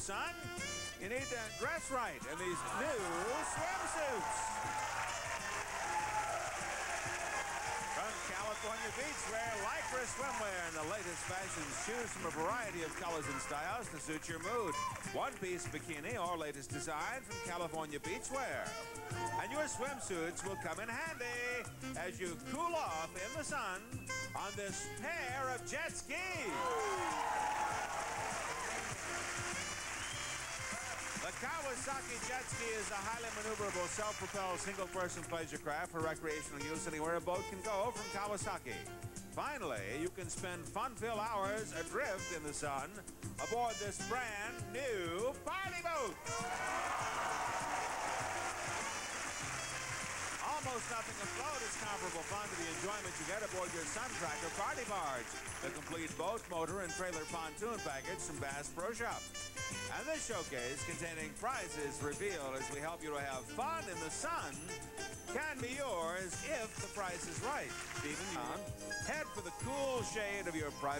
sun, you need to dress right in these new swimsuits. From California Beachwear Lycra swimwear and the latest fashions. Choose from a variety of colors and styles to suit your mood. One-piece bikini or latest design from California Beachwear. And your swimsuits will come in handy as you cool off in the sun on this pair of jet skis. Kawasaki jet ski is a highly maneuverable, self-propelled, single-person pleasure craft for recreational use anywhere a boat can go from Kawasaki. Finally, you can spend fun-filled hours adrift in the sun aboard this brand new party boat. Almost nothing afloat is comparable fun to the enjoyment you get aboard your Sun Tracker Party Barge, the complete boat, motor, and trailer pontoon package from Bass Pro Shop. And this showcase containing prizes revealed as we help you to have fun in the sun can be yours if the price is right. Stephen Young, head for the cool shade of your private